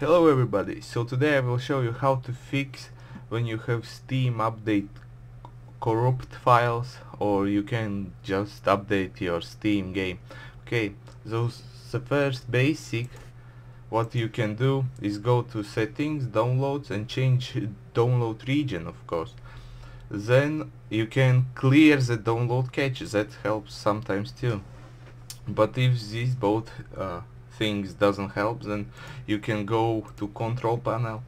Hello everybody, so today I will show you how to fix when you have Steam update corrupt files or you can just update your Steam game. Okay, so the first basic what you can do is go to settings, downloads and change download region of course. Then you can clear the download cache, that helps sometimes too. But if these both uh, things doesn't help then you can go to control panel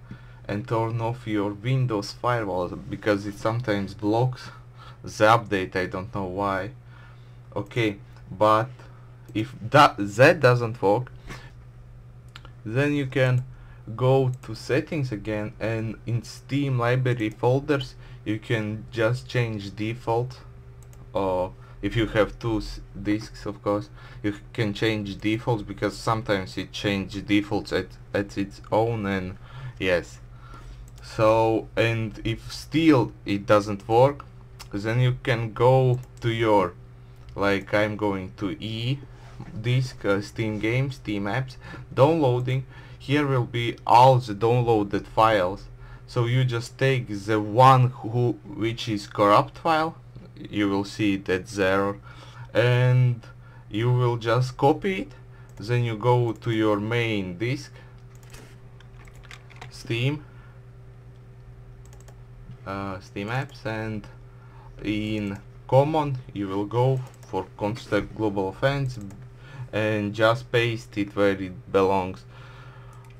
and turn off your Windows firewall because it sometimes blocks the update. I don't know why. Okay but if that that doesn't work then you can go to settings again and in Steam library folders you can just change default or if you have two disks of course you can change defaults because sometimes it changes defaults at, at its own and yes. So and if still it doesn't work then you can go to your like I'm going to E disk uh, Steam games Steam apps downloading. Here will be all the downloaded files. So you just take the one who which is corrupt file you will see it at zero. And you will just copy it. Then you go to your main disk Steam uh, Steam apps and in common you will go for Counter-Strike Global Offensive and just paste it where it belongs.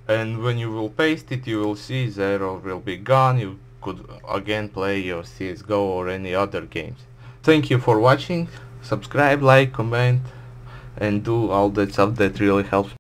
And when you will paste it you will see zero will be gone. You could again play your CSGO or any other games. Thank you for watching, subscribe, like, comment and do all that stuff that really helps